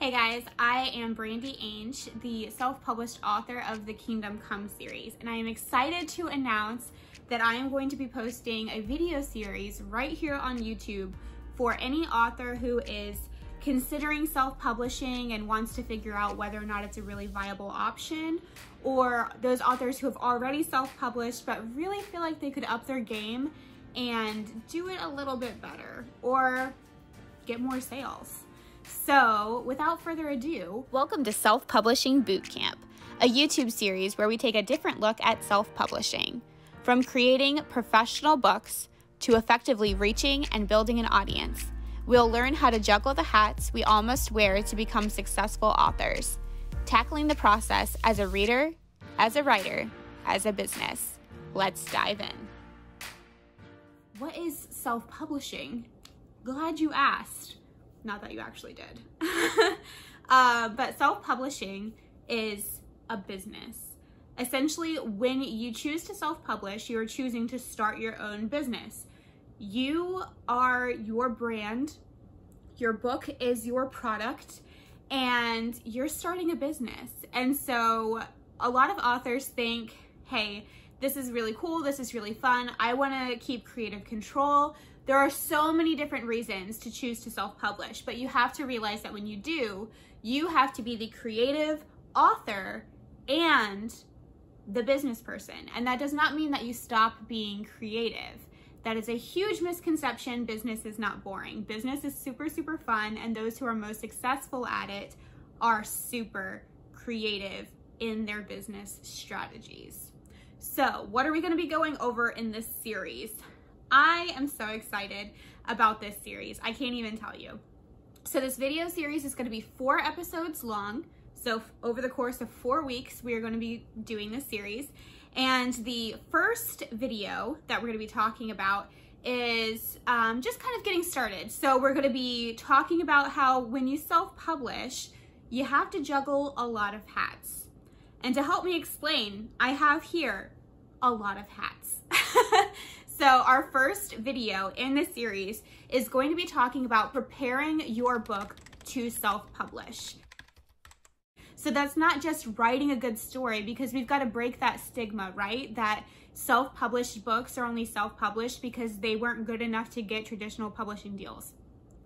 Hey guys, I am Brandy Ange, the self-published author of the Kingdom Come series, and I am excited to announce that I am going to be posting a video series right here on YouTube for any author who is considering self-publishing and wants to figure out whether or not it's a really viable option, or those authors who have already self-published but really feel like they could up their game and do it a little bit better, or get more sales. So without further ado, welcome to Self Publishing Bootcamp, a YouTube series where we take a different look at self publishing. From creating professional books to effectively reaching and building an audience, we'll learn how to juggle the hats we all must wear to become successful authors, tackling the process as a reader, as a writer, as a business. Let's dive in. What is self publishing? Glad you asked. Not that you actually did. uh, but self-publishing is a business. Essentially, when you choose to self-publish, you're choosing to start your own business. You are your brand, your book is your product, and you're starting a business. And so a lot of authors think, hey, this is really cool, this is really fun, I wanna keep creative control, there are so many different reasons to choose to self-publish, but you have to realize that when you do, you have to be the creative author and the business person. And that does not mean that you stop being creative. That is a huge misconception. Business is not boring. Business is super, super fun, and those who are most successful at it are super creative in their business strategies. So, what are we going to be going over in this series? I am so excited about this series. I can't even tell you. So this video series is going to be four episodes long. So over the course of four weeks, we are going to be doing this series. And the first video that we're going to be talking about is um, just kind of getting started. So we're going to be talking about how when you self-publish, you have to juggle a lot of hats. And to help me explain, I have here a lot of hats. So our first video in this series is going to be talking about preparing your book to self-publish. So that's not just writing a good story because we've got to break that stigma, right? That self-published books are only self-published because they weren't good enough to get traditional publishing deals.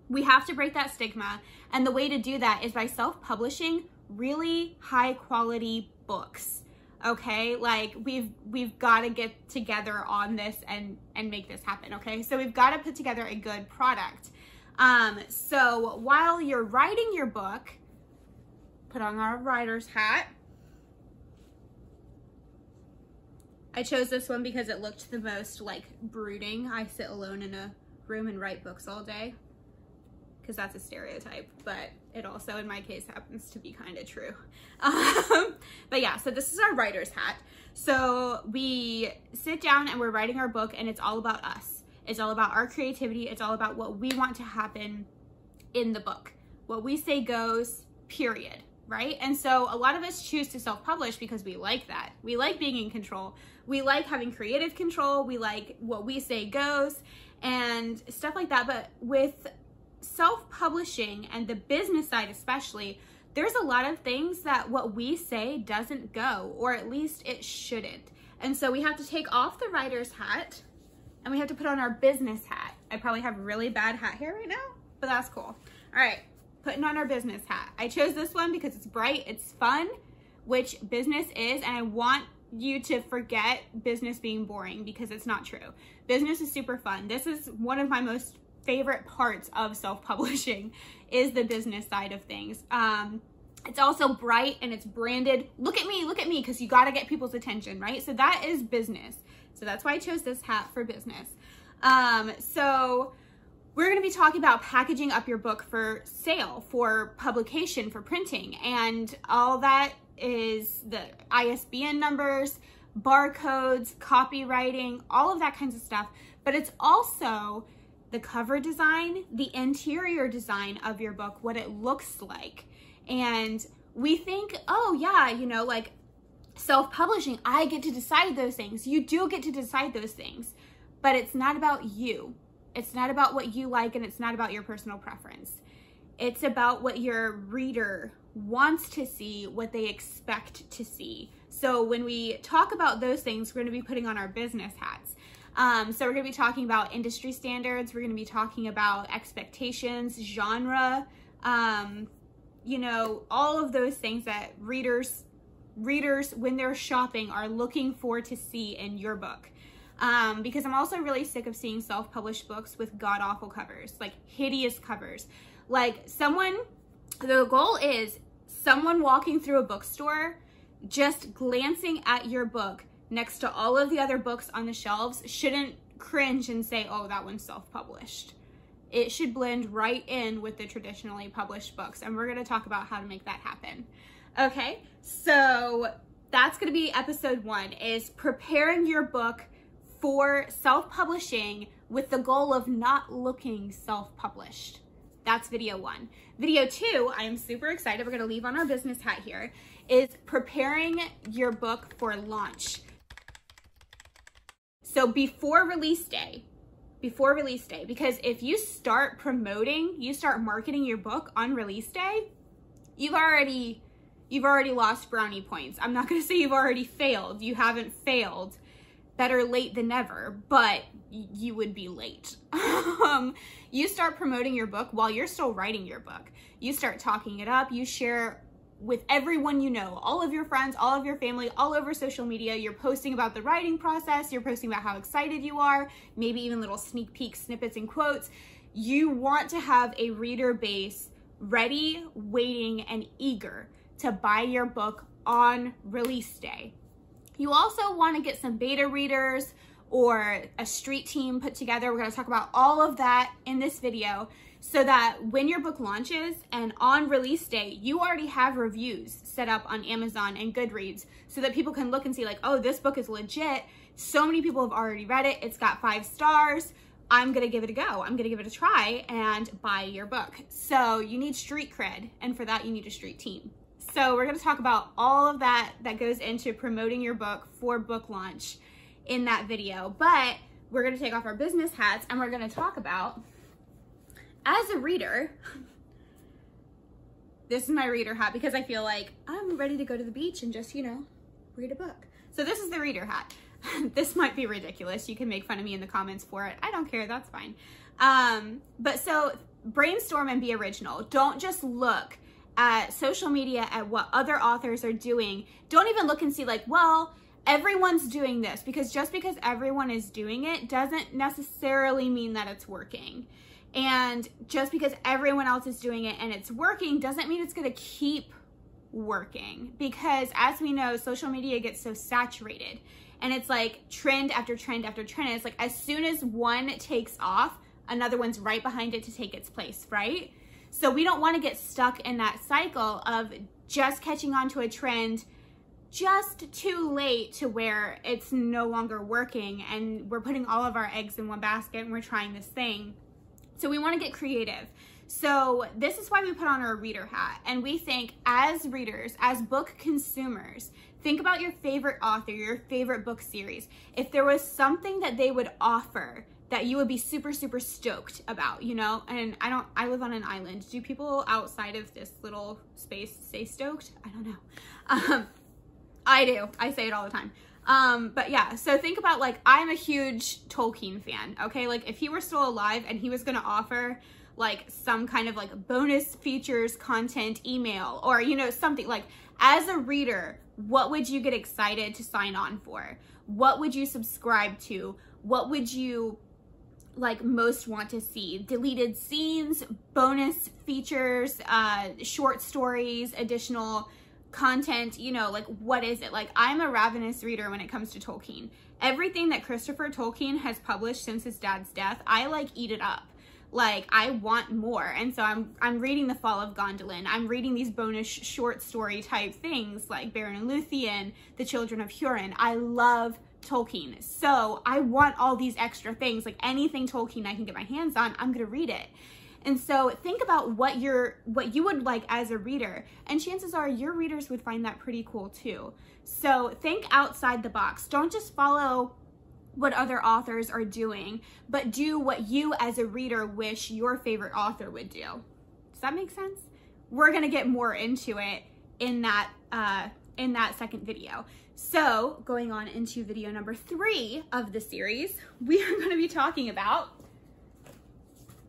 We have to break that stigma. And the way to do that is by self-publishing really high quality books okay? Like we've we've got to get together on this and and make this happen okay? So we've got to put together a good product. Um so while you're writing your book put on our writer's hat. I chose this one because it looked the most like brooding. I sit alone in a room and write books all day because that's a stereotype, but it also in my case happens to be kind of true. Um, but yeah, so this is our writer's hat. So we sit down and we're writing our book and it's all about us. It's all about our creativity. It's all about what we want to happen in the book. What we say goes, period, right? And so a lot of us choose to self-publish because we like that. We like being in control. We like having creative control. We like what we say goes and stuff like that. But with self-publishing and the business side especially, there's a lot of things that what we say doesn't go, or at least it shouldn't. And so we have to take off the writer's hat and we have to put on our business hat. I probably have really bad hat hair right now, but that's cool. All right, putting on our business hat. I chose this one because it's bright, it's fun, which business is, and I want you to forget business being boring because it's not true. Business is super fun. This is one of my most favorite parts of self-publishing is the business side of things. Um, it's also bright and it's branded. Look at me, look at me, because you got to get people's attention, right? So that is business. So that's why I chose this hat for business. Um, so we're going to be talking about packaging up your book for sale, for publication, for printing, and all that is the ISBN numbers, barcodes, copyrighting, all of that kinds of stuff. But it's also the cover design, the interior design of your book, what it looks like. And we think, oh yeah, you know, like self-publishing, I get to decide those things. You do get to decide those things, but it's not about you. It's not about what you like and it's not about your personal preference. It's about what your reader wants to see, what they expect to see. So when we talk about those things, we're going to be putting on our business hats. Um, so we're going to be talking about industry standards. We're going to be talking about expectations, genre, um, you know, all of those things that readers readers when they're shopping are looking for to see in your book. Um, because I'm also really sick of seeing self-published books with god-awful covers, like hideous covers. Like someone, the goal is someone walking through a bookstore, just glancing at your book next to all of the other books on the shelves shouldn't cringe and say, oh, that one's self-published. It should blend right in with the traditionally published books. And we're going to talk about how to make that happen. Okay, so that's going to be episode one is preparing your book for self-publishing with the goal of not looking self-published. That's video one. Video two, I am super excited. We're going to leave on our business hat here, is preparing your book for launch. So before release day, before release day, because if you start promoting, you start marketing your book on release day, you've already you've already lost brownie points. I'm not going to say you've already failed. You haven't failed. Better late than never, but you would be late. um, you start promoting your book while you're still writing your book. You start talking it up. You share with everyone you know, all of your friends, all of your family, all over social media. You're posting about the writing process. You're posting about how excited you are, maybe even little sneak peek snippets and quotes. You want to have a reader base ready, waiting, and eager to buy your book on release day. You also want to get some beta readers or a street team put together. We're going to talk about all of that in this video so that when your book launches and on release day, you already have reviews set up on Amazon and Goodreads so that people can look and see like, oh, this book is legit. So many people have already read it. It's got five stars. I'm gonna give it a go. I'm gonna give it a try and buy your book. So you need street cred, and for that you need a street team. So we're gonna talk about all of that that goes into promoting your book for book launch in that video. But we're gonna take off our business hats and we're gonna talk about, as a reader, this is my reader hat because I feel like I'm ready to go to the beach and just, you know, read a book. So this is the reader hat. this might be ridiculous. You can make fun of me in the comments for it. I don't care, that's fine. Um, but so brainstorm and be original. Don't just look at social media, at what other authors are doing, don't even look and see like, well, everyone's doing this because just because everyone is doing it doesn't necessarily mean that it's working. And just because everyone else is doing it and it's working doesn't mean it's going to keep working because as we know, social media gets so saturated and it's like trend after trend after trend. it's like as soon as one takes off, another one's right behind it to take its place, right? So we don't want to get stuck in that cycle of just catching on to a trend just too late to where it's no longer working and we're putting all of our eggs in one basket and we're trying this thing. So we want to get creative. So this is why we put on our reader hat and we think as readers, as book consumers, think about your favorite author, your favorite book series. If there was something that they would offer that you would be super, super stoked about, you know? And I don't, I live on an island. Do people outside of this little space say stoked? I don't know. Um, I do. I say it all the time. Um, but yeah, so think about like, I'm a huge Tolkien fan, okay? Like if he were still alive and he was gonna offer like some kind of like bonus features, content, email, or you know, something like as a reader, what would you get excited to sign on for? What would you subscribe to? What would you like most want to see deleted scenes bonus features uh short stories additional content you know like what is it? Like i'm a ravenous reader when it comes to tolkien. Everything that christopher tolkien has published since his dad's death i like eat it up. Like i want more. And so i'm i'm reading the fall of gondolin. I'm reading these bonus short story type things like beren and luthien the children of hurin. I love Tolkien. So I want all these extra things, like anything Tolkien I can get my hands on, I'm gonna read it. And so think about what you're what you would like as a reader. And chances are your readers would find that pretty cool too. So think outside the box. Don't just follow what other authors are doing, but do what you as a reader wish your favorite author would do. Does that make sense? We're gonna get more into it in that uh, in that second video. So going on into video number three of the series, we are gonna be talking about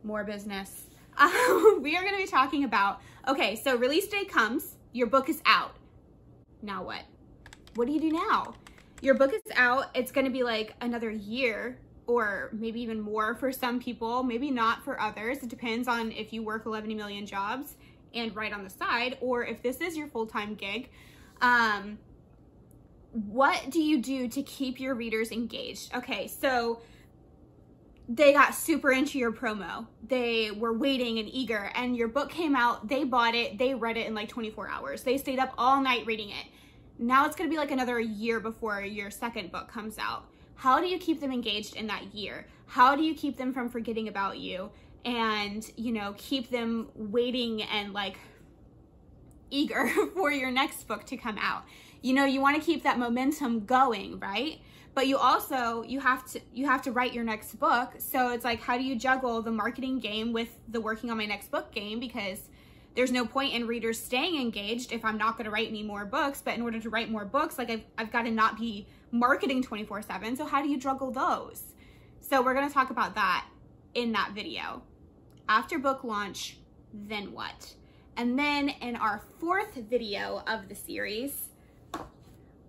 more business. Um, we are gonna be talking about, okay, so release day comes, your book is out. Now what? What do you do now? Your book is out, it's gonna be like another year or maybe even more for some people, maybe not for others. It depends on if you work 11 million jobs and write on the side, or if this is your full-time gig. Um, what do you do to keep your readers engaged? Okay, so they got super into your promo. They were waiting and eager, and your book came out. They bought it. They read it in like 24 hours. They stayed up all night reading it. Now it's going to be like another year before your second book comes out. How do you keep them engaged in that year? How do you keep them from forgetting about you and, you know, keep them waiting and like eager for your next book to come out? You know, you want to keep that momentum going, right? But you also you have to you have to write your next book. So it's like how do you juggle the marketing game with the working on my next book game because there's no point in readers staying engaged if I'm not going to write any more books. But in order to write more books, like I've, I've got to not be marketing 24 7. So how do you juggle those? So we're going to talk about that in that video. After book launch, then what? And then in our fourth video of the series,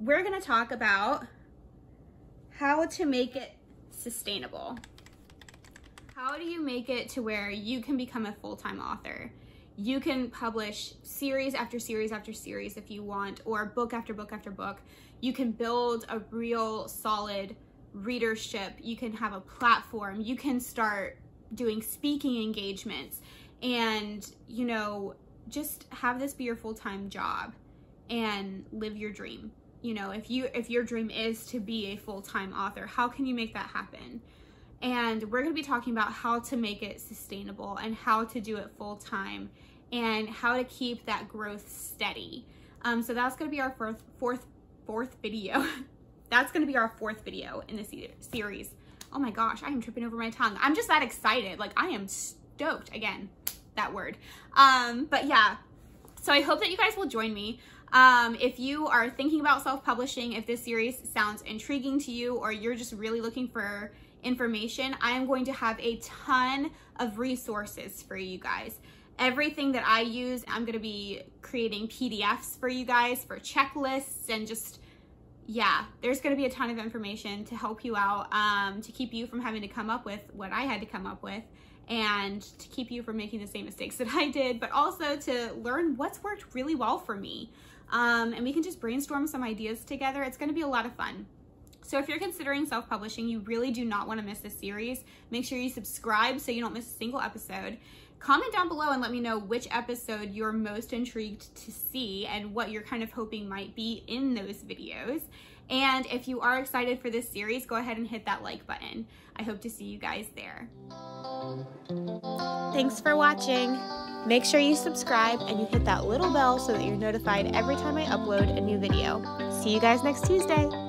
we're going to talk about how to make it sustainable. How do you make it to where you can become a full-time author? you can publish series after series after series if you want, or book after book after book. You can build a real solid readership. You can have a platform. You can start doing speaking engagements and, you know, just have this be your full-time job and live your dream. You know, if you if your dream is to be a full-time author, how can you make that happen? And we're going to be talking about how to make it sustainable and how to do it full time and how to keep that growth steady. Um, so that's going to be our fourth, fourth, fourth video. that's going to be our fourth video in this series. Oh my gosh, I am tripping over my tongue. I'm just that excited. Like I am stoked. Again, that word. Um, but yeah, so I hope that you guys will join me. Um, if you are thinking about self-publishing, if this series sounds intriguing to you, or you're just really looking for information, I am going to have a ton of resources for you guys. Everything that I use, I'm going to be creating PDFs for you guys for checklists and just, yeah, there's going to be a ton of information to help you out, um, to keep you from having to come up with what I had to come up with and to keep you from making the same mistakes that I did, but also to learn what's worked really well for me. Um, and we can just brainstorm some ideas together. It's going to be a lot of fun. So if you're considering self-publishing, you really do not want to miss this series. Make sure you subscribe so you don't miss a single episode. Comment down below and let me know which episode you're most intrigued to see and what you're kind of hoping might be in those videos. And if you are excited for this series, go ahead and hit that like button. I hope to see you guys there. Thanks for watching. Make sure you subscribe and you hit that little bell so that you're notified every time I upload a new video. See you guys next Tuesday.